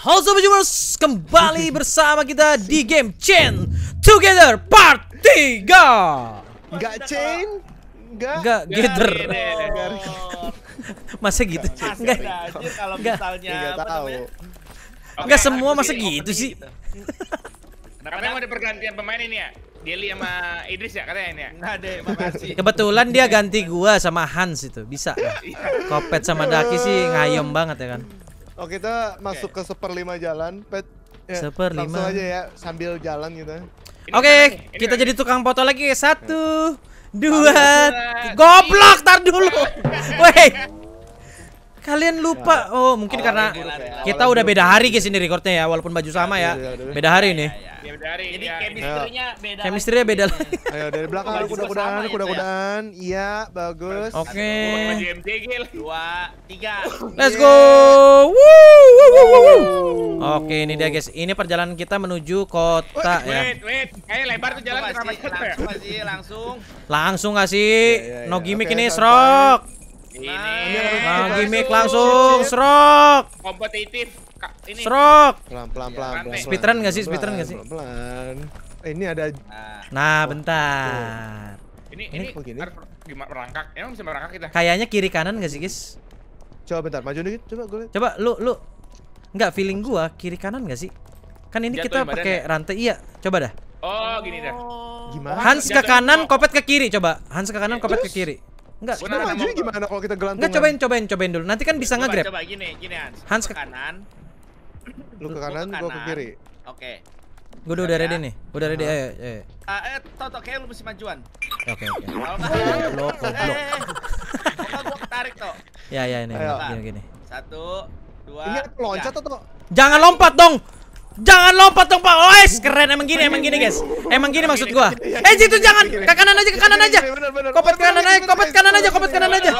Halo Sobat Jumers, kembali bersama kita di game Chain Together Part 3 Enggak chain? Enggak. Enggak, gather Oh, Masa gitu? aja kalau misalnya Enggak apa tahu. enggak semua masa gitu sih Katanya mau ada pergantian pemain ini ya? Deli sama Idris ya katanya ini ya? Enggak deh, makasih. Kebetulan dia ganti gua sama Hans itu, bisa Kopet sama Daki sih ngayom banget ya kan Oh kita masuk ke seperlima jalan, pet. Ya, Seperlima. Langsung aja ya sambil jalan gitu. Ini Oke? Ini kita mana jadi tukang foto lagi Satu Dua. Goblok, tar dulu Weh Kalian lupa Oh mungkin Awalnya karena ya, kita udah beda hari guys ini recordnya ya Walaupun baju sama ya Iya, iya, iya. Beda hari nih Ya, dari, Jadi ya. chemistry-nya beda. Chemistry-nya beda lagi. Ayo dari belakang kuda-kudaan, itu kuda-kudaan. Iya, bagus. Oke. Dua, tiga. Let's go. Oke ini dia guys Ini perjalanan kita menuju kota ya Wait, wait. Kayak lebar tuh jalan ya? langsung langsung. Langsung gak sih No gimmick ini. Srok Ini Langsung. gimmick langsung Srok kompetitif. Ini. Srok Pelan pelan pelan. Speedrun nggak sih? Speedrun nggak sih? Pelan. Eh, ini ada Nah, Nah bentar Ini Ini ini kok gini? harus gimana merangkak? Emang bisa merangkak kita? Kayaknya kiri kanan gak sih guys Coba bentar, maju dikit. Coba gue. Coba lu lu Enggak feeling gua kiri kanan gak sih? Kan ini kita pakai rantai iya. Coba dah. Oh, gini dah. Gimana? Hans ke kanan, kopet ke kiri coba. Hans ke kanan, kopet ke kiri. Enggak. Kita mau- gimana kalau kita gelantungan? Enggak cobain cobain cobain dulu. Nanti kan bisa coba, nge-grab. Coba gini, gini Hans. Hans ke- kanan. Lu ke kanan, gua ke kiri. Oke. Gua udah, udah ready nih. Udah ready. Ayo, ayo. Ah, eh, Toto, kayak lu mesti majuan. Oke, oke. Kalau nggak, Goblok, goblok. Eh, eh, eh. Gua ketarik toh. Ya, ya ini gini gini. Satu, dua, Ini loncat atau? Jangan lompat dong. Jangan lompat dong Pak. Oes, keren emang gini, emang gini guys. Emang gini maksud gua. Eh, situ jangan. Ke kanan aja, ke kanan aja. Kopet kanan aja, kopet kanan aja, kopet kanan aja.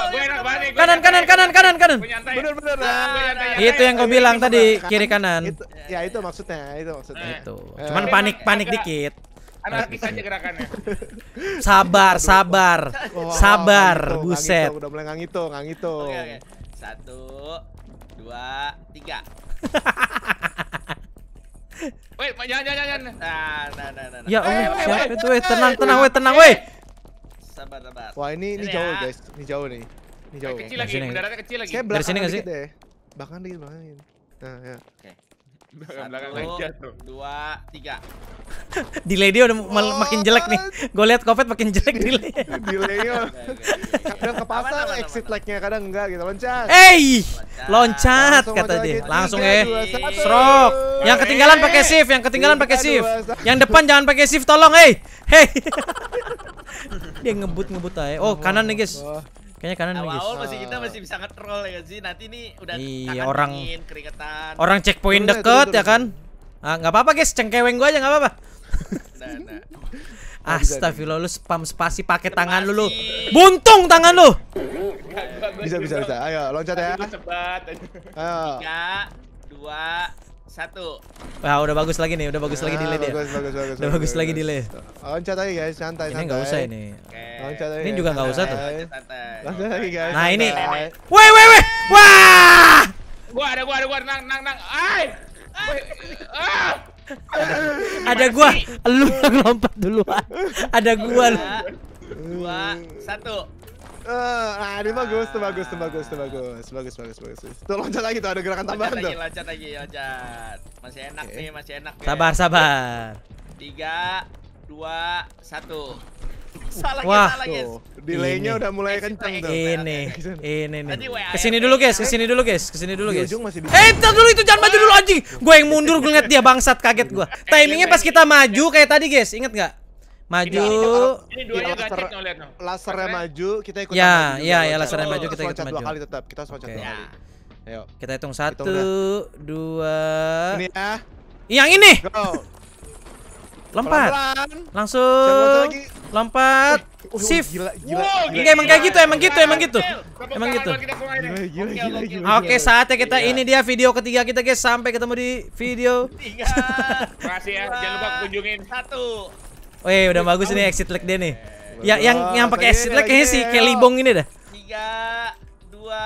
Kanan, kanan, kanan, kanan, kanan. Bener, bener. Gua nyantai, nyantai. Itu yang kau bilang tadi, kiri kanan. Ya itu maksudnya, itu maksudnya. Itu. Eh. Cuman panik-panik dikit. Anarkis aja gerakannya. Sabar, sabar. Wah, Sabar, buset. Udah mulai gitu, gitu. Oke, oke. Satu, dua, tiga. Wait, jangan, jangan, jangan. Nah, nah, nah, nah. nah. Ya Allah, eh, siapa eh, itu? Weh, tenang, tenang, weh, tenang, weh. Sabar, sabar. Wah ini ini jauh ya. guys, ini jauh nih, ini jauh. Kecil Dari lagi, mendaratnya kecil lagi. Kayak Dari sini nggak dikit deh. Belakang dikit, dikit. Nah, ya. Belakang Satu, dua, tiga. Delay dia udah mal- makin jelek nih. Gue lihat Kopet makin jelek delay. Delaynya kadang kepasang exit lag-nya, kadang enggak gitu loncat. Eh, loncat kata dia. Langsung eh. Srok. Yang ketinggalan pakai shift, yang ketinggalan pakai shift. Yang depan jangan pakai shift tolong, eh. Hei. Dia ngebut-ngebut aja. Oh, kanan nih, guys. Kayaknya kanan nih, guys. Awal-awal masih kita masih bisa nge-troll ya sih. Nanti nih udah Iya, orang- dingin, keringetan. Orang checkpoint deket turun, ya turun. kan? Ah, nggak apa-apa guys, cengkeweng gua aja nggak apa-apa. Nah, nah. Astagfirullah lu spam spasi pakai tangan lu lu. Buntung tangan lu. bisa bisa bisa. Ayo loncat ya. Ayo. Tiga, dua, satu. Wah, udah bagus lagi nih, udah bagus lagi Ah, delay dia. Bagus bagus bagus. Udah bagus lagi delay. Loncat aja guys, santai Ini santai. nggak usah ini. Oke. Loncat aja. Ini juga nggak usah tuh. santai. Santai. Loncat lagi guys. Nah, ini. Woi, woi, woi. Wah! Gua ada, gua ada, gua nang, nang, nang. Ai! Woi, Ah! Ada gua, lu yang lompat duluan. Ada gua lu. Dua, satu. Eh, nah ini bagus tuh bagus tuh bagus tuh bagus bagus bagus bagus. Tuh loncat lagi tuh ada gerakan tambahan Loncat tuh. lagi, loncat lagi, loncat. Masih enak Oke. nih, masih enak. nih. Sabar, sabar. Tiga, dua, satu. Salah Wah. guys, salah guys. Delaynya Ini. udah mulai Exit kenceng lag. tuh. Ini, ini nih. Ke sini ya, dulu guys, ke sini dulu guys, ke sini dulu guys. ujung masih bisa. Eh, entar dulu itu jangan maju dulu anjing. Gue yang mundur gue ngeliat dia bangsat kaget gue. Timingnya pas kita maju kayak tadi guys, inget nggak? Maju. Ini duanya Iya, laser- gacet no lihat no. Lasernya maju, kita ikut Ya, maju ya, ya, loncat. lasernya maju, Kita ikut loncat dua maju. kali tetap, kita loncat Oke. dua Ya. kali. Ayo. Kita hitung satu, dua. Ini ya. Yang ini, Go. lompat, langsung, loncat lompat, shift. Gila, gila. Wow, gila. Enggak, emang kayak gitu, emang gitu, emang gitu. Emang gitu. ini. Gila, gila, Oke, gila, gila. Saatnya kita ini dia video ketiga kita guys. Sampai ketemu di video. Tiga, Makasih ya, jangan lupa kunjungin. satu. Wih, udah bagus nih exit lag dia nih. Ya, yang yang pakai exit lag kayaknya si lagi, Kelly. Bong ini dah. Tiga, dua,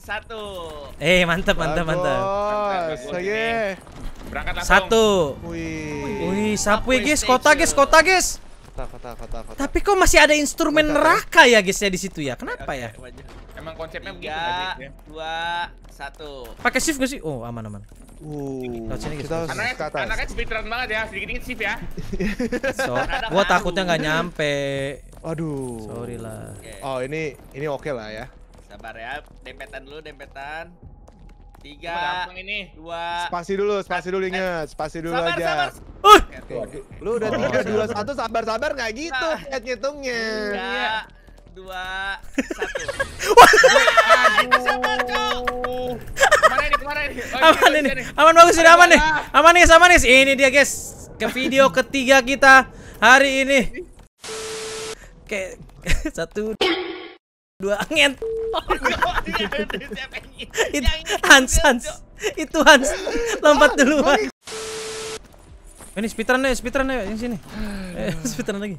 satu. satu. Eh, mantap, mantap, mantap. Lagi. Berangkat langsung. Satu. Wih. Wih, sapu ya, guys, kota guys, kota guys. Kota, kota, kota, kota. Tapi kok masih ada instrumen ya. neraka ya guys ya di situ ya? Kenapa ya? Emang konsepnya begitu? Ya. dua, satu. Pakai shift gak sih? Oh, aman aman. Uh, guys. kita harus Anaknya, ke atas. anaknya speedrun banget ya, sedikit-sedikit shift ya. So, gua takutnya nggak nyampe. Aduh. Sorry lah. Oke, Oh, ini ini oke lah ya. sabar ya. Dempetan dulu, dempetan. Tiga, ini. dua. Spasi dulu, spasi dulu ingat, spasi dulu Sabar, aja. sabar. Uh, Oke, Lu udah Oh, tiga, sabar. dua, satu, sabar, sabar nggak gitu, Nah. lihat ngitungnya. Tiga, dua, satu. Aduh. Ke mana ini? Ke mana ini? Oh, aman ini. Aman bagus ini aman nih. Aman nih, aman nih. Ini dia guys. Ke video ketiga kita hari ini. Oke, satu dua ngent. Itu Hans Hans. Itu Hans. Lompat duluan. Ini speedrun nih, speedrun nih yang sini. Eh, speedrun lagi.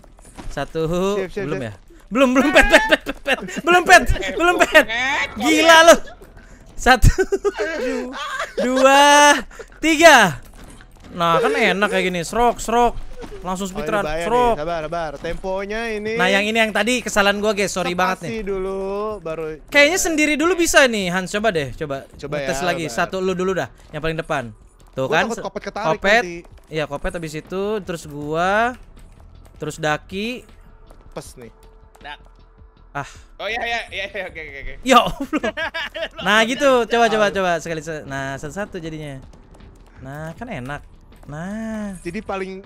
Satu, Siap, siap, belum siap. ya? Belum, belum pet, pet, pet, pet, pet. Belum pet, belum pet. Gila lu. Satu, dua, tiga. Nah, kan enak kayak gini. Serok, serok. Langsung Oh, speedrun. bahaya nih, serok. Sabar, sabar. Temponya ini. Nah, yang ini yang tadi kesalahan gua, guys. Sorry banget nih. dulu, baru. Kayaknya sendiri dulu bisa nih, Hans. Coba deh, coba. Coba tes ya, lagi. coba. Satu lu dulu dah, yang paling depan. Tuh Gua kan. kopet ketarik kopet. Iya, kopet habis itu terus gua terus daki. Pes nih. Dak. Ah, Oh iya iya iya iya, oke oke oke. ya Allah. Nah, gitu. Coba coba coba sekali se- Nah, satu-satu jadinya. Nah, kan enak. Nah. Jadi paling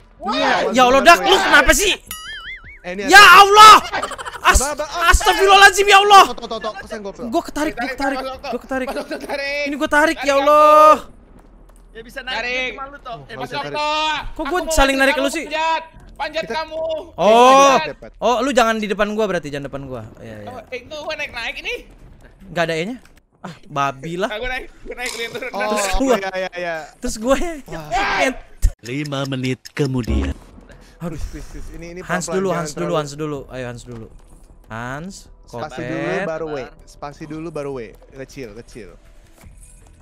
Ya Allah, Dak, lu kenapa sih? Eh, ini Ya Allah! As ah, Astagfirullahaladzim ya Allah! Tok, tok, tok, kesan gua. Gua ketarik, gua ketarik, gua ketarik. Ini gua tarik ya Allah. Ya bisa narik cuma lu toh. Oh, Eh, nggak bisa. Kok gua mau saling narik lu sih? Panjat, panjat Kita- kamu. Oh. Oh, lu jangan di depan gua berarti, jangan depan gua. Iya, iya. Oh, eh, itu gua naik naik ini. Enggak ada E-nya. Ah, babi lah. Aku naik, aku naik lihat turun. Oh, Terus oh, gua. ya ya ya. Terus gue Lima menit kemudian. Harus. Ini ini Hans dulu, Hans dulu, Hans dulu. Ayo Hans dulu. Hans, Spasi dulu baru W. Spasi dulu baru W. Kecil, kecil.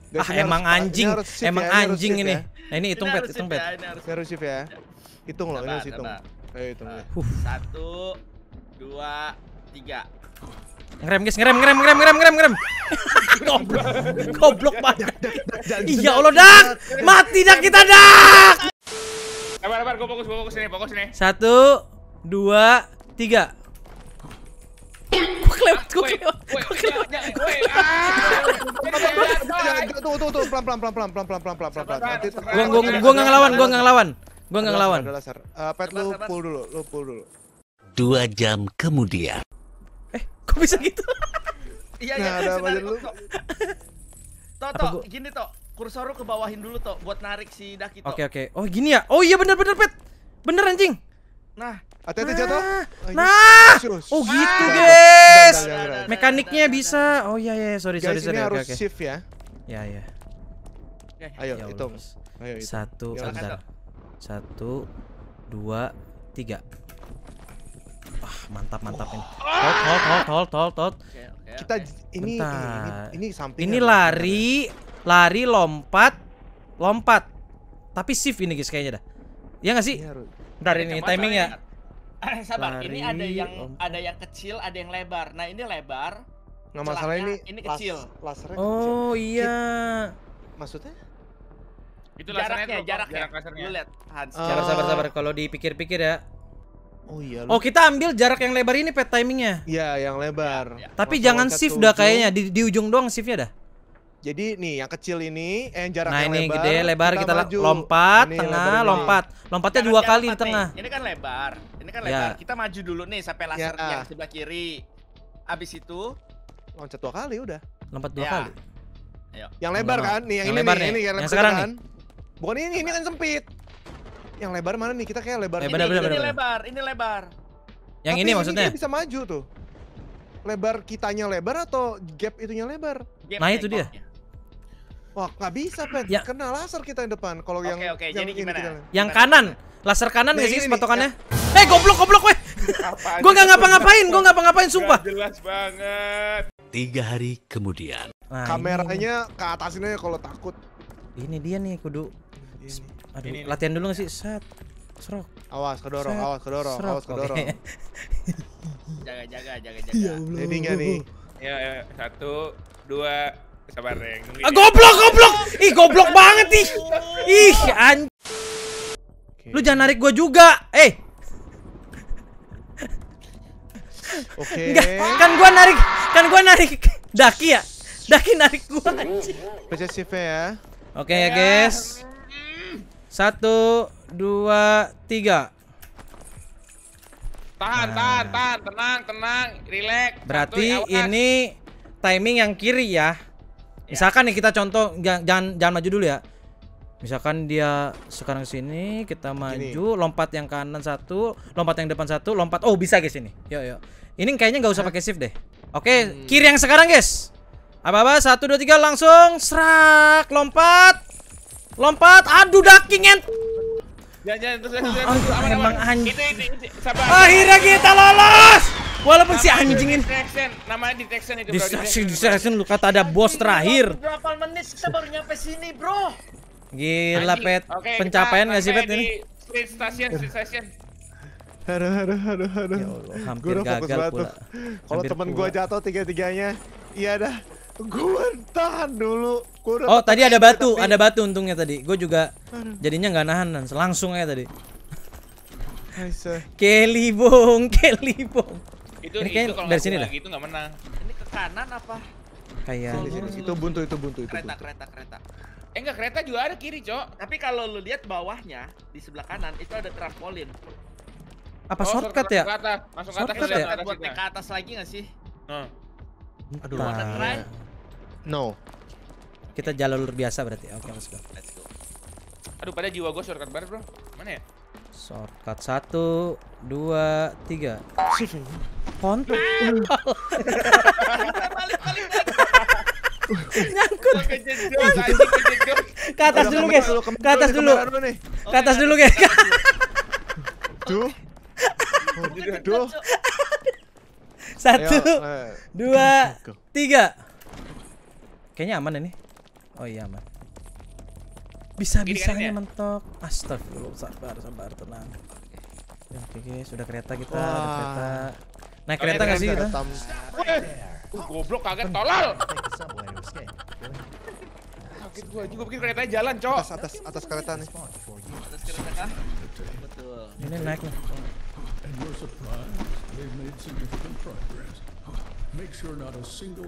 Guys, Ah, ini emang harus- anjing, ini shift emang ya, ini harus anjing ini. ya. Nah, ini hitung Ini pet, hitung pet. ya, ini harus Ini harus shift ya. Hitung loh, ini harus hitung. Ayo hitung. Satu, dua, tiga. Ngerem guys, ngerem, ngerem, ngerem, ngerem, ngerem, ngerem. Goblok, goblok banget. Iya Allah, Dak. Mati dak kita, Dak. Sabar, sabar, gua fokus, gua fokus ini, fokus ini. Satu, dua, tiga. Gue kelewat, gue kelewat, gue Tunggu, tunggu, tunggu. Pelan, pelan, pelan, pelan, pelan, pelan, pelan, pelan, pelan. Gua, gua, gua nggak ngelawan, gua nggak ngelawan, gua nggak Ada ngelawan. ada. Eh, Pet lu pull dulu, lu pull dulu. Dua jam kemudian. Eh, kok bisa gitu? Iya, Nah, iya, ada bisa apa dulu? Gua- gini toh. Kursor lu ke bawahin dulu toh buat narik si Daki toh. Oke, oke. Oh, gini ya. Oh iya bener bener, Pet. Bener anjing. Nah, Hati-hati jatuh. Nah, Oh, ini- Nah, oh gitu Ah. guys. Bentar, bentar, bentar. Mekaniknya bisa. Oh iya iya, sorry sorry Guys, sorry. ini Oke harus oke. shift ya. Ya ya. oke. Ayo, Ya hitung. Ayo, hitung. Satu, Ya, bentar. Satu, dua, tiga. Wah, mantap mantap ini. Hold hold hold hold hold hold. Oke, oke. Kita oke. ini ini Bentar. ini samping. Ini lari, lari lompat, lompat. Tapi shift ini guys kayaknya dah. Ya nggak sih? Bentar ini timing ya. Eh, sabar, ini ada Lari, yang om. ada yang kecil, ada yang lebar. Nah, ini lebar. Nggak masalah Celahnya ini. ini las- kecil. Lasernya kecil. Oh iya. Maksudnya? Itu lasernya jaraknya, jaraknya. jarak lasernya. Lu lihat, Hans. Ah. Sabar sabar sabar kalau dipikir-pikir ya. Oh iya. Oh, kita ambil jarak yang lebar ini pet timingnya. Iya, yang lebar. Ya, ya. Tapi Masa jangan shift dah kayaknya di, di ujung doang shiftnya dah. Jadi nih yang kecil ini, eh yang jarak Nah yang ini lebar, gede lebar kita, la- maju. lompat Ini tengah lebar ini. lompat lompatnya Jangan dua kali di tengah. nih. Ini kan lebar. Ini kan Ya. lebar. Kita maju dulu nih sampai laser Ya. yang sebelah kiri. Abis itu, Loncat dua kali udah. Lompat dua Ya. kali. ayo. Yang lebar kan? Nih yang, Yang ini lebar nih, nih. ini yang, Yang lebar sekarang kan? Bukan ini, ini kan sempit. Yang lebar mana nih? Kita kayak lebar. Eh, Ini, ini benar. lebar, ini lebar. Yang Tapi ini maksudnya. dia bisa maju tuh. Lebar kitanya lebar atau gap itunya lebar? Game Nah, itu dia. Wah, nggak bisa, Pet. Ya. Kena laser kita yang depan. Kalau Oke, yang oke, yang jadi ini gimana? kita- Yang Gimana, kanan, laser kanan Nah, nggak sih ini nih, patokannya? Eh goblok goblok weh. Gua sih? nggak ngapa-ngapain, gua ngapa-ngapain sumpah. Nggak jelas banget. Tiga hari kemudian. Nah, Kameranya ke atasin aja kalau takut. Ini, ini dia nih kudu. Ini. Aduh, Ini latihan dulu gak sih? Set. Serok. Awas kedorong, set, awas kedorong, serok. awas kedorong. Oke. Jaga jaga jaga jaga. Ya Jadinya nih. Ya, ya, satu, dua, sabar Reng. Nungguin Ah, goblok, goblok. Ih, goblok banget ih. Ih, an Lu jangan narik gua juga. Eh, Oke. enggak. Kan gua narik, kan gua narik Daki ya. Daki narik gua anjing. Pencet shift ya. Oke ya, guys. Satu, dua, tiga. Tahan, tahan, tahan, tenang, tenang, relax. Berarti awas. ini timing yang kiri ya. Misalkan nih kita contoh jangan jangan, maju dulu ya. Misalkan dia sekarang sini, kita maju, lompat yang kanan satu, lompat yang depan satu, lompat. Oh bisa guys ini. Yuk yuk. Ini kayaknya nggak usah pakai shift deh. Oke, kiri yang sekarang guys. Apa apa? Satu dua tiga langsung serak lompat, lompat. Aduh daking ent. Jangan, jangan, terus, terus, terus, Ah, terus, aman, aman. Itu, itu. Akhirnya kita lolos. Walaupun si anjing ini. Detection, namanya detection itu. Distraction, detection. distraction lu kata ada bos terakhir. Berapa menit kita baru nyampe sini, Bro? Gila pet, pencapaian gak sih pet ini? Street station, street station. Aduh, aduh, aduh, aduh. Ya Allah, hampir Gua udah fokus gagal banget pula. tuh. Kalau temen gua jatuh tiga-tiganya, iya dah. Gua tahan dulu. Gua Oh tadi ada batu, tapi- ada batu untungnya tadi. Gue juga jadinya nggak nahan, langsung aja tadi. Kelly bong, Kelly bong. Itu, Ini itu kayak dari sini gua dah. gitu nggak menang. Ini ke kanan apa? Kayak Sini, sini. Itu buntu, itu buntu, itu Kereta, buntu. kereta, kereta. Eh enggak, kereta juga ada kiri, Cok. Tapi kalau lu lihat bawahnya di sebelah kanan itu ada trampolin. apa Oh, shortcut ya? Ke atas, langsung ke atas. Shortcut lihat ya? atas buat itu. naik ke atas lagi nggak sih? Nah. Aduh. Nah, try? No. kita jalur biasa berarti. Oke, let's go. Let's go. Aduh, pada jiwa gue shortcut banget, Bro. Mana ya? Shortcut satu, dua, tiga. Kontol. Nyangkut. Ke atas dulu guys. Ke atas dulu. kamera dulu nih. Ke atas dulu guys. Duh. Duh. Satu, eh. dua, tiga. Kayaknya aman ini. Oh iya aman. Bisa Gini kan bisanya ya? mentok. Astagfirullah, sabar, sabar, tenang. Ya, Oke guys, sudah kereta kita, ada Wah. kereta. Naik Oke, kereta nggak sih kita? Hitam. Uh, goblok kaget tolol. Kaget gua juga pikir keretanya jalan, Cok. Atas, atas, atas kereta nih. Atas kereta kah? Betul. Ini naik nih.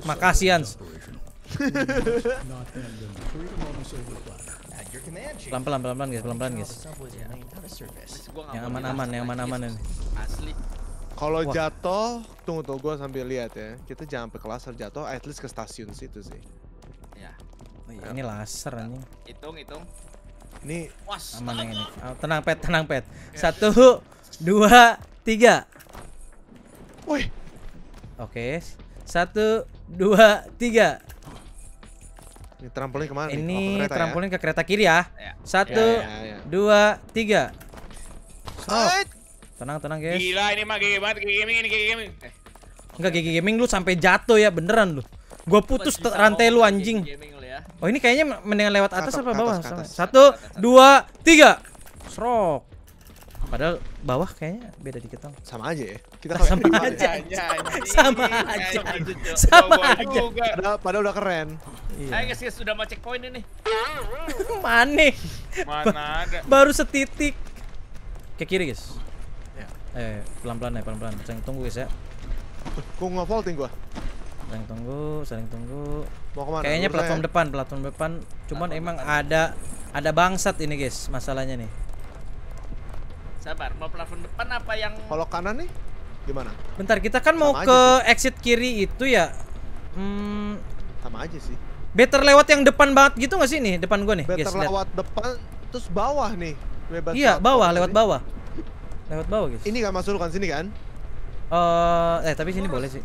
Makasih Hans. Pelan-pelan, pelan-pelan guys, pelan-pelan guys. Yang aman-aman, yang aman-aman ini. Asli. Kalau jatuh, tunggu tuh gua sambil lihat ya. Kita jangan ke laser jatuh, at least ke stasiun situ sih. Ya. Oh iya, Ini laser anjing. Hitung, hitung. Ini. Aman yang ini. Oh, tenang pet, tenang pet. Satu, dua, tiga. Wih, Oke. Satu, dua, tiga. Ini trampolin ke mana nih? Oh, ke Ini kereta ya? trampolin ke kereta kiri ya. Ya. Satu, Ya, ya, ya. dua, tiga. Oh, tenang, tenang guys. Gila ini mah gigi banget, gigi gaming ini gigi gaming. Eh, Enggak gigi gaming lu sampai jatuh ya beneran lu. Gua putus rantai lu anjing. ya. Oh ini kayaknya mendingan lewat atas atas, apa bawah? atas, atas. Satu, Ke atas. dua, tiga. Serok. Padahal bawah kayaknya beda dikit dong. Sama aja ya. Kita Sama kalau- aja. anjing, anjing, Sama aja. Gitu. Sama aja. juga. Padahal, padahal udah keren. Ayo Iya. guys, guys, sudah mau checkpoint ini. Maneh. Mana ada. Baru setitik. Ke kiri guys. Ya. Eh pelan-pelan ya pelan-pelan. Saling tunggu guys ya. Kok nggak vaulting gua? Saling tunggu, saling tunggu. Mau ke mana? Kayaknya platform aja. depan, platform depan. Cuman emang ada ada bangsat ini guys masalahnya nih. Sabar, mau platform depan apa yang Kalau kanan nih gimana? Bentar, kita kan mau Sama aja ke exit kiri itu ya. Hmm, Sama aja sih. better lewat yang depan banget gitu nggak sih nih depan gua nih, Better guys. lihat. lewat depan terus bawah nih. Bebas Iya, bawah, lewat bawah. Lewat bawah, guys. Ini nggak masuk kan sini kan? Eh, eh tapi sini boleh sih.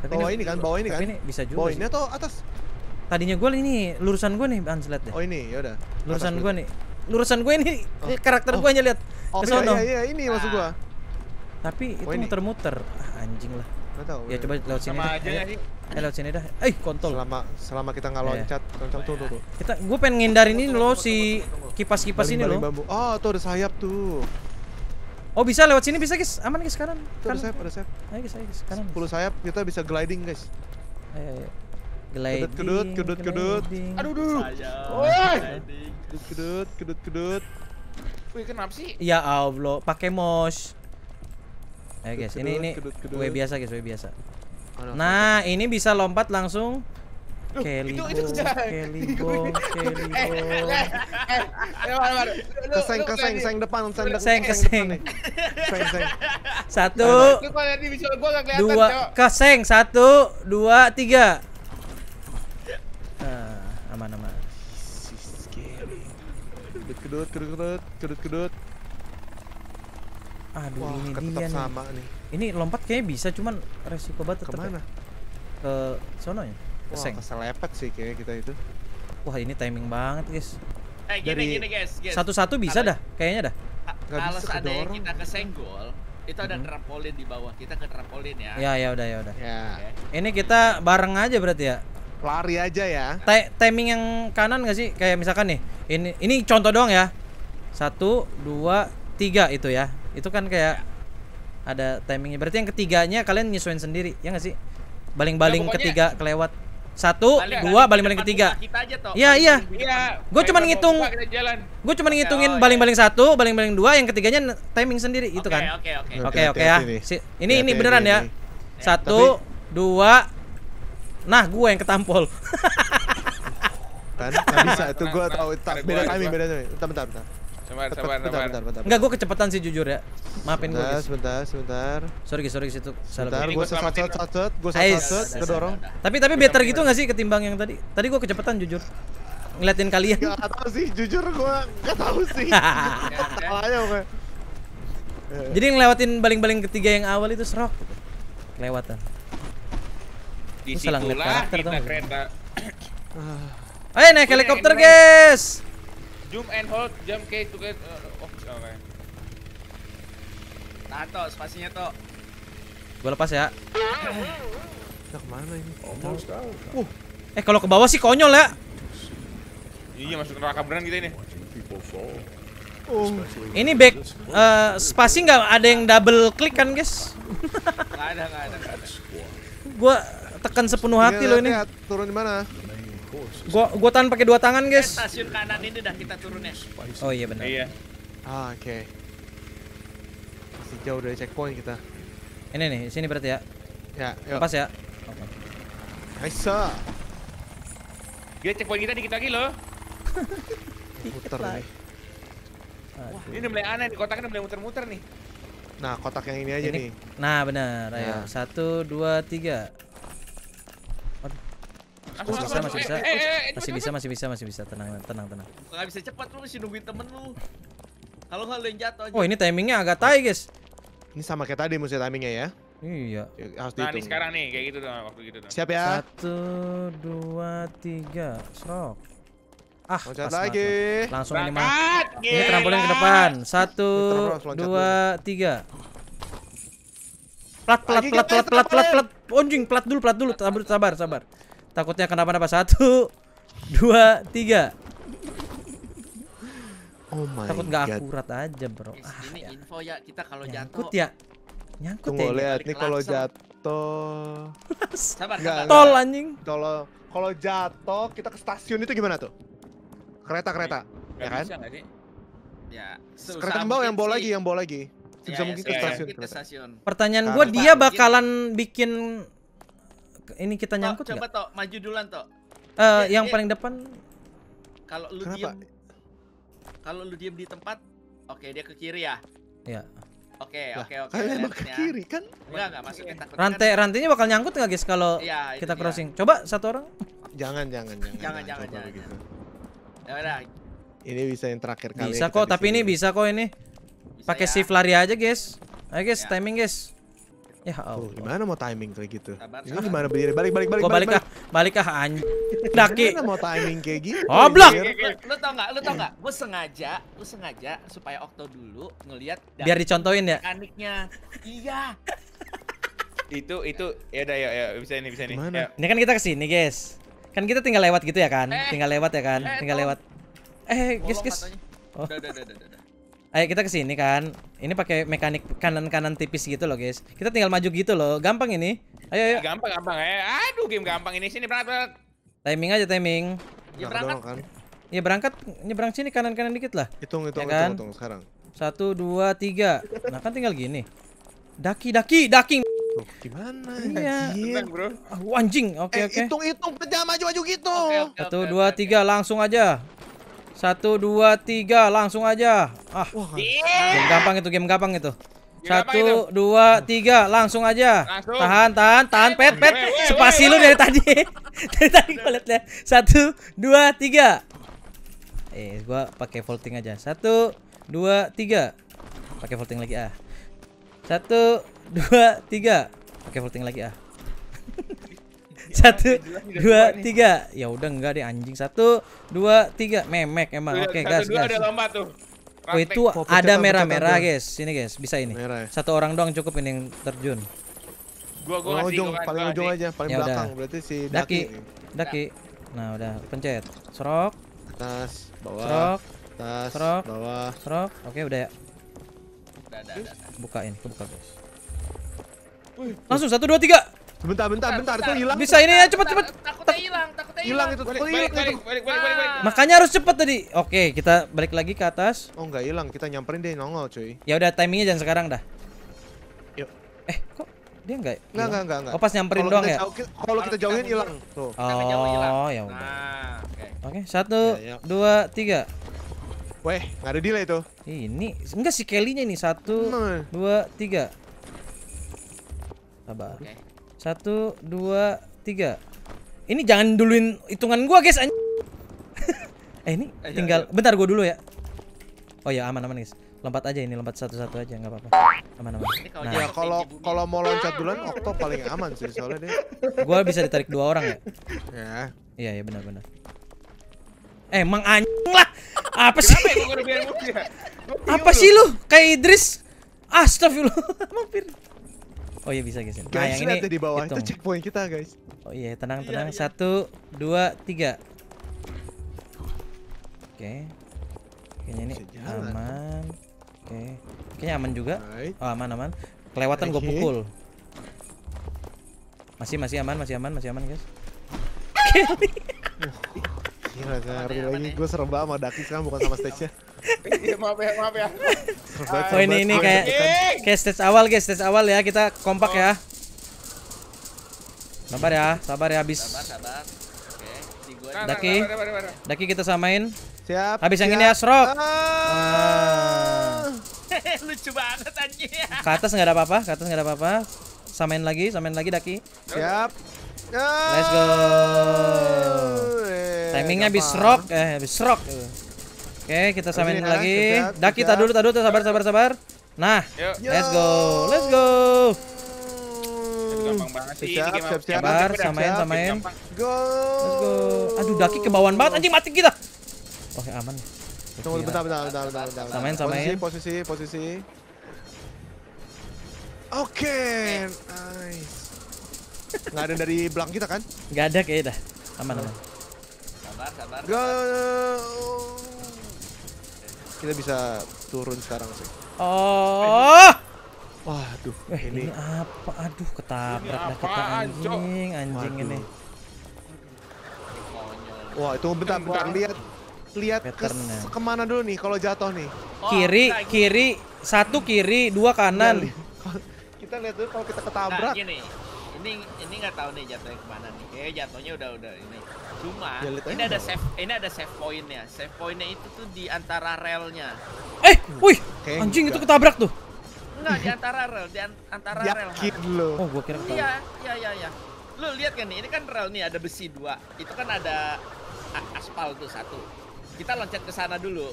Tapi Bawah ini kan, bawah ini tapi kan? ini bisa juga. Bawah sih. ini atau atas? Tadinya gua ini lurusan gua nih, Hans lihat deh. Oh ini, yaudah. lurusan Atas gua nih. Lurusan gua ini Oh. eh, karakter Oh. gua aja lihat. Oh ke iya, sono. iya, iya, ini maksud gua. Tapi itu Oh, muter-muter. Ah, anjing lah. Tahu. Ya coba lewat sini Sama dah. aja sih? Eh lewat sini dah. Eh kontol. Selama selama kita nggak Iya. loncat, loncat tuh tuh tuh. Kita gue pengen ngindarin ini loh si kipas-kipas ini loh. bambu. Oh, tuh ada sayap tuh. Oh bisa lewat sini bisa guys. Aman guys kanan. Tuh ada sayap, ada sayap. Ayo guys, ayo guys. Kanan. 10 sayap kita bisa gliding, guys. Ayo, ayo. Gliding. Kedut, kedut, kedut. gliding. Aduh, duh. Woi! Kedut, kedut, kedut, kedut. Wih, kenapa sih? Ya Allah, pakai mouse. Ayo guys, ini ini Kedut, kedut, kedut. gue biasa guys, gue biasa. Nah, ini bisa lompat langsung. Kelly itu- itu. Kelly bong, Kelly bong. Eh, Keseng, keseng, seng depan, seng depan. Keseng, keseng. depan nih. Seng, seng. Satu, Lu kalau di visual gua nggak kelihatan, dua, keseng. Satu, dua, tiga. Ah, aman aman. Kedut, kedut, kedut, kedut, kedut, kedut. Aduh, Wah, ini tetap dia nih. sama nih. Ini lompat kayaknya bisa, cuman resiko banget tetep Ke mana? ya. Ke sono ya. Wah, Keseng. keselepet sih kayaknya kita itu. Wah, ini timing banget, guys. Eh gini Dari- gini guys, guys. Satu-satu bisa Kalau- dah, kayaknya dah. Kalau bisa seandainya kita kesenggol, itu ada Mhm. trampolin di bawah. Kita ke trampolin ya. Ya, ya udah, ya udah. Ya, Oke. Ini kita bareng aja berarti ya. Lari aja ya. Ti- timing yang kanan nggak sih? Kayak misalkan nih, ini ini contoh doang ya. Satu, dua, tiga itu ya. Itu kan kayak ada timingnya. Berarti yang ketiganya kalian nyesuaiin sendiri, ya nggak sih? Baling-baling pokoknya- ketiga kelewat. Satu, Balik- dua, baling-baling ketiga. muka Kita aja toh. Iya, iya. Iya. Gua Ayo, cuman ngitung-. Gue cuma ngitungin Oh, iya. baling-baling satu, baling-baling dua, yang ketiganya timing sendiri itu kan. Oke, oke. Oke, Oke oke ya. ini ini beneran ya. nih. Satu, dua. Nah, gue yang ketampol. Kan? Nggak bisa, itu tenang. tahu. Beda timing, beda timing. Bentar, bentar, bentar. Sabar, Bentar, sabar, bentar, sabar. bentar, bentar. Enggak, gue kecepatan sih jujur ya. Maafin gue Sebentar, sebentar, sebentar. Sorry guys, sorry guys itu salah Sebentar, gua. Ini gua gua sat selamatin, sat sat sat, gua Ais. sat sat sat, kedorong. Tapi tapi better gitu gak sih ketimbang yang tadi? Tadi gue kecepatan jujur. Ngeliatin kalian. Gak tahu sih, jujur gua gak tahu sih. Ya. Salahnya pokoknya. Jadi ngelewatin baling-baling ketiga yang awal itu serok. Kelewatan. Di Lu salah ngeliat karakter kita kereta. Ayo naik Ini helikopter guys. Zoom and hold, jump key to get. Oh, oke. Tahan toh, spasinya toh. Gue lepas ya. Nah, ke mana ini? Eh kalau ke bawah sih konyol ya. Iya, masuk neraka beneran kita ini. Oh, Ini back eh spasi nggak ada yang double klik kan guys? Nggak ada, nggak ada, nggak ada. Gua tekan sepenuh hati Lihat, loh ini. lihat, turun di mana? Gua gua tahan pakai dua tangan Eh, guys. stasiun kanan ini dah kita turunnya. Oh iya benar. Iya. Ah, oke. Masih jauh dari checkpoint kita. Ini nih, sini berarti ya. Ya, yuk. Lepas ya. Nice. Dia checkpoint kita dikit lagi loh. Muter nih. Ini udah mulai aneh, nih, kotaknya udah mulai muter-muter nih. Nah, kotak yang ini aja Ini- nih. Nah benar. Ayo Nah. satu dua tiga. Masih bisa, masih bisa. langsung. Eh, eh, eh, Masih bisa, masih bisa, masih bisa. Tenang, tenang, tenang. Nggak bisa cepat lu mesti nungguin temen lu. Kalau nggak lu yang jatuh aja. Oh ini timingnya agak tai guys. Ini sama kayak tadi mesti timingnya ya. Iya. Ya, Harus Nah, dihitung. sekarang nih, kayak gitu tuh waktu gitu tuh. Siap ya. Satu dua tiga. Serok. Ah, Loncat pas lagi. banget. Langsung ini mah. Ini trampolin ke depan. Satu, dua, tiga. Plat, plat, plat, plat, plat, plat, plat. Anjing, plat dulu, plat dulu. Sabar, sabar, sabar. Takutnya kenapa-napa. Satu, dua, tiga. Oh my Takut nggak akurat aja, bro. Ah, ini ya. info ya kita kalau Nyangkut jatuh. ya. Nyangkut Tunggu ya. lihat nih kalau jatuh. Sabar. Tol anjing. Kalau kalau jatuh kita ke stasiun itu gimana tuh? Kereta-kereta. Ya kan? bisa? Ya. susah Kereta yang bawa yang bawa lagi, yang bawa lagi. Ya, Bisa ya, mungkin ke stasiun. ke stasiun. Pertanyaan gue dia bakalan bikin ini kita nyangkut coba nggak? toh maju duluan toh. Eh, Iya, yang iya. paling depan Kalau lu Kenapa? diem Kalau lu diem di tempat, oke dia ke kiri ya. ya. Oke, oke, oke. Emang ke kiri kan? Enggak, enggak masuknya takutnya Rantai kan- rantainya bakal nyangkut nggak guys kalau Iya, itu kita dia. crossing? Coba satu orang. Jangan, jangan, jangan. Jangan, jangan, coba jangan, begitu. Ya udah, Ini bisa yang terakhir kali. Bisa kita kok, tapi ini bisa kok ini. Pakai ya. shift lari aja guys. Ayo guys, Ya. timing guys. Ya Tuh, Allah. gimana mau timing kayak gitu? Sabar, Ini sabar. gimana berdiri? Balik, balik, balik. Gua balik ah, balik ah anjing. Daki. Gimana mau timing kayak gitu? Goblok! anjir? Lu, tau nggak? Lu tau nggak? Gue sengaja, gue sengaja supaya Okto dulu ngelihat Biar dicontohin ya. mekaniknya. Iya. Itu itu ya udah ya, ya bisa ini bisa ini. Gimana? Ya. Ini kan kita ke sini guys. Kan kita tinggal lewat gitu ya kan? Eh. Tinggal lewat ya kan? Eh, Tinggal Tom. lewat. Eh, guys, guys. Oh. Udah, udah, udah, udah. Ayo kita ke sini kan. Ini pakai mekanik kanan-kanan tipis gitu loh guys. Kita tinggal maju gitu loh. Gampang ini. Ayo ayo. Gampang gampang ya. Aduh game gampang ini sini berangkat berangkat. Timing aja timing. Ya berangkat. kan. Ya berangkat nyebrang sini kanan-kanan dikit lah. Hitung hitung Ya kan? hitung, hitung sekarang. Satu, dua, tiga. Nah kan tinggal gini. Daki, daki, daki. Tuh, gimana? Iya. Tenang, Bro. Ah, anjing. Oke Eh, oke. hitung hitung jangan maju maju gitu. Oke, oke, Satu, oke, dua, oke, tiga, langsung aja. Satu, dua, tiga, langsung aja. Ah, Wah, game gampang itu, game gampang itu. Game gampang Satu, itu. dua, tiga, langsung aja. Langsung. Tahan, tahan, tahan, pet, pet. Spasi lu dari tadi. dari tadi gua liat liat. Satu, dua, tiga. Eh, gua pakai vaulting aja. Satu, dua, tiga. Pakai vaulting lagi ah. Satu, dua, tiga. Pakai vaulting lagi ah. Satu, dua, tiga. Ya udah enggak deh anjing. Satu, dua, tiga. Memek emang. Oke, gas, gas. ada lomba tuh. Oh itu ada merah-merah guys. Sini guys, bisa ini. Merah ya? Satu orang doang cukup ini yang terjun. Gua gua Oh, ngasih ujung, paling ujung aja, paling Ya udah. belakang. Berarti si Daki, Daki. Nah udah, pencet. Serok, Atas, bawah, serok, atas, serok. bawah. serok. Oke udah ya. Udah, udah, udah. Buka kebuka guys. Langsung satu dua tiga. Bentar, bentar, bentar, itu hilang. Bisa ini ya cepet cepet. Takutnya hilang, takutnya Hilang hilang. itu, Balik balik hilang balik balik balik balik. balik. Makanya harus cepet tadi. Oke, kita balik lagi ke atas. Oh, enggak hilang, kita nyamperin dia nongol, cuy. Ya udah timingnya jangan sekarang dah. Yuk. Eh kok dia enggak? Enggak, hilang? enggak, enggak, enggak. Oh pas nyamperin doang ya. Kalau kita jauhin hilang. Tuh. Kita ngejauh hilang. Oh ya udah. Nah, oke. Oke satu, Ya, ya. dua, tiga. Weh, enggak ada delay tuh. Ini enggak si Kelly-nya nih satu, Nah. dua, tiga. Sabar. Oke. Satu, dua, tiga. Ini jangan duluin hitungan gua guys. eh ini Ayo, tinggal. Bentar gua dulu ya. Oh ya aman aman guys. Lompat aja ini lompat satu-satu aja nggak apa-apa. Aman aman. Nah, Ya kalau kalau mau loncat duluan Okto paling aman sih soalnya dia. gua bisa ditarik dua orang ya. Ya. Iya iya benar benar. Eh, emang anjing lah. Apa sih? Ya Apa sih lu? Kayak Idris. Astagfirullah. Mampir. Oh iya bisa guys. Nah Guys, yang ini di bawah hitung. itu checkpoint kita, guys. Oh iya tenang tenang. Satu, dua, tiga. Oke. Kayaknya ini aman. Oke. Kayaknya aman juga. Oh aman aman. Kelewatan gue pukul. Masih masih aman masih aman masih aman guys. Gila, ngeri ya, aman lagi. Gue serem banget sama Daki sekarang bukan sama stage-nya. Iya, maaf ya, maaf ya. Oh ini ini kayak kayak stage awal guys stage awal ya kita kompak ya. Sabar ya sabar ya habis. Sabar, sabar. Oke, di gua Nah, nah, Daki. nah, nah, nah, nah, nah. Daki kita samain. Siap. Habis yang ini ya, serok. Ah. Lucu banget anjing. Ke atas nggak ada apa-apa, ke atas nggak ada apa-apa. Samain lagi, samain lagi Daki. Siap. Let's go. Eh, Timingnya habis rock, eh habis rock. Oke, kita samain ya, lagi. siap, Daki, siap. tak dulu, dulu, sabar, sabar, sabar. Nah, Yuk. let's go, let's go. Gampang banget sih. Siap, siap, siap. Sabar, samain, siap, samain. Go. Let's go. Aduh, Daki kebawaan banget anjing mati kita. Oke, aman. Tunggu Kira. bentar, bentar, bentar, bentar, bentar. Samain, samain. Posisi, posisi, posisi. Oke, nice. Nggak ada dari belakang kita kan? Nggak ada kayaknya dah. Aman, aman. Sabar, sabar. Go. sabar. Kita bisa turun sekarang sih. Oh. Waduh, Eh, ini ini apa? Aduh, ketabrak dah kita anjing, anjing Waduh. ini. Wah, itu bentar, bentar. Lihat, lihat ke ke mana dulu nih kalau jatuh nih. Oh, Kiri, kiri, satu kiri, dua kanan. Kita lihat dulu kalau kita Nah, ketabrak. gini. Ini ini nggak tahu nih jatuhnya ke mana nih. Kayak jatuhnya udah udah ini. Cuma Ya, ini ada save ini ada save pointnya. Save pointnya itu tuh di antara relnya. Eh, wih, Kayaknya anjing itu enggak. ketabrak tuh. Enggak di antara rel, di an- antara rel. Yakin Han. lo. Oh, gua kira. Iya, iya, iya, iya. Lu lihat kan nih, ini kan rel nih ada besi dua. Itu kan ada aspal tuh satu. Kita loncat ke sana dulu.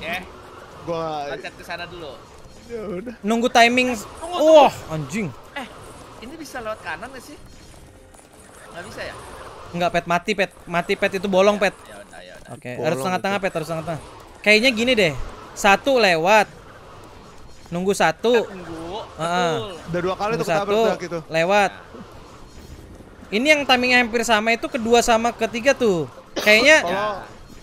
Ya, Gua loncat ke sana dulu. Ya udah. Nunggu timing. Tunggu, Wah, anjing. Eh, ini bisa lewat kanan gak sih? Nggak bisa ya? Enggak, pet mati, pet. Mati, pet itu bolong, pet. Ya udah, ya udah. Oke, Bolong harus tengah-tengah, pet, harus tengah-tengah. Kayaknya gini deh. Satu lewat. Nunggu satu. Tunggu. Ah, Betul. Udah dua kali Tunggu tuh ketabrak satu truk itu. lewat. Ini yang timingnya hampir sama itu kedua sama ketiga tuh. Kayaknya Kalau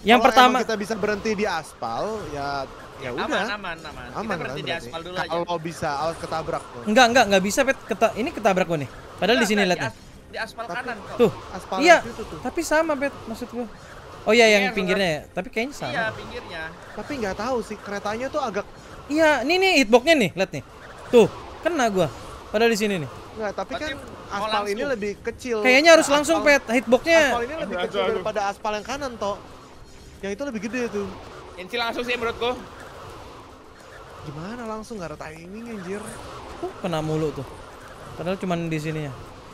yang kalau pertama emang kita bisa berhenti di aspal, ya ya Aman, udah. aman, aman. Kita Aman berhenti kan di aspal dulu aja. Kalau bisa awas ketabrak tuh. enggak enggak enggak bisa pet Keta- ini ketabrak gua nih. Padahal di Enggak, sini enggak, lihat nih. as- Di aspal Tapi- kanan kok. Tuh. Aspal Iya, itu tuh. tapi sama pet maksud gua. Oh iya yang Iya, pinggirnya ya, tapi kayaknya sama. Iya, pinggirnya. Tapi nggak tahu sih keretanya tuh agak Iya, nih nih hitboxnya nih, lihat nih. Tuh, kena gua. Padahal di sini nih. nggak. Tapi Berarti kan aspal ini lebih kecil. Kayaknya harus Nah, langsung aspal- pet hitboxnya. Aspal ini lebih kecil daripada aspal yang kanan toh. Yang itu lebih gede tuh. Inci langsung sih menurutku. Gimana langsung nggak ada timing anjir. Tuh, kena mulu tuh. Padahal cuman di sininya.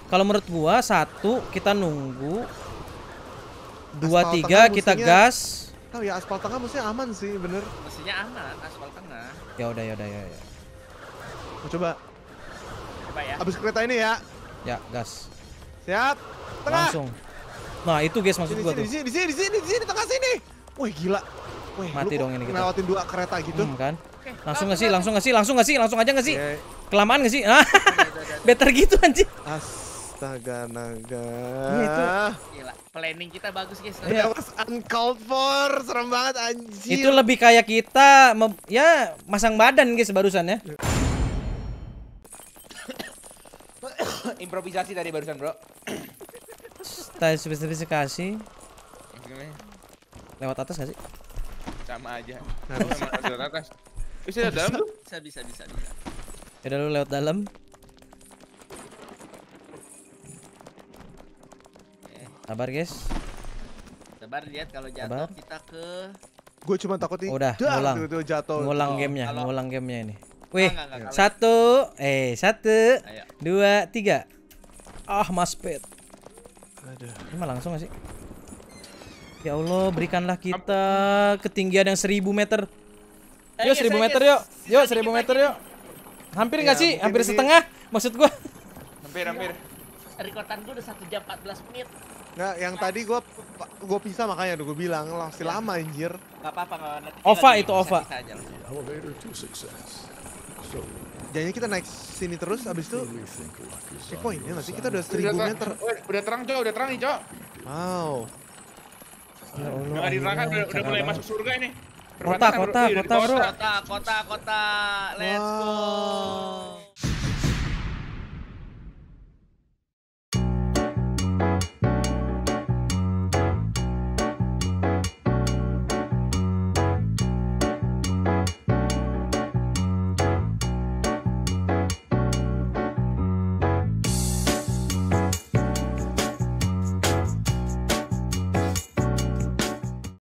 Kalau menurut gua satu kita nunggu, dua Aspal tiga kita mestinya- gas. Tahu ya aspal tengah mestinya aman sih, bener. Mestinya aman, aspal tengah. Ya udah ya udah ya. ya. Mau coba Coba ya. abis kereta ini ya. Ya, gas. Siap. Tengah. Langsung. Nah, itu guys maksud Sini, gua sini, tuh. di sini, di sini, di sini, di sini, tengah sini. Wih gila. Wih, Mati dong ini kita. Ngelewatin dua kereta gitu. Hmm, kan? Langsung nggak sih? Langsung nggak sih? Langsung nggak sih? Langsung aja nggak sih? Oke. Kelamaan nggak sih? Ah, better gitu anjir. Astaga naga. Iya, itu. Gila, planning kita bagus guys. Iya. That was uncalled for, serem banget anjir. Itu lebih kayak kita ya masang badan guys barusan ya. Improvisasi tadi barusan, Bro. Kita spesifikasi lewat atas nggak sih? Sama aja. Dari atas. Bisa dari dalam tuh. Bisa, bisa, bisa, bisa. Ya udah lu lewat dalam. Sabar guys. Sabar lihat kalau jatuh Sabar. kita ke Gue cuma takut nih. Udah, ngulang. Tuh, tuh, jatuh. Ngulang Oh, gamenya, kalau- ngulang gamenya ini. Wih, Enggak, enggak, enggak. satu, eh satu, Ayo. dua, tiga. Ah, mas pet. Aduh. Ini mah langsung gak sih? Ya Allah, berikanlah kita ketinggian yang 1000 meter. Eh, Yuk guys, 1000 ayo, meter yuk. Yuk Sisa 1000 dikit meter yuk. Hampir Ya, nggak sih? mungkin Hampir ini- setengah maksud gua. Hampir, hampir. Rekordan gue udah 1 jam 14 menit. Nggak, yang tadi gue gue pisah makanya gue bilang masih lama anjir. Gak apa-apa, nanti Ova itu, Ova. Jadinya kita naik sini terus abis itu checkpointnya nanti kita udah Udah 1000 terang, meter. Udah terang, Cok. Udah terang nih, Cok. Wow. Ya Allah. Udah udah, mulai masuk surga ini. Kota, kota, kota, bro. Kota, kota, kota. Let's go.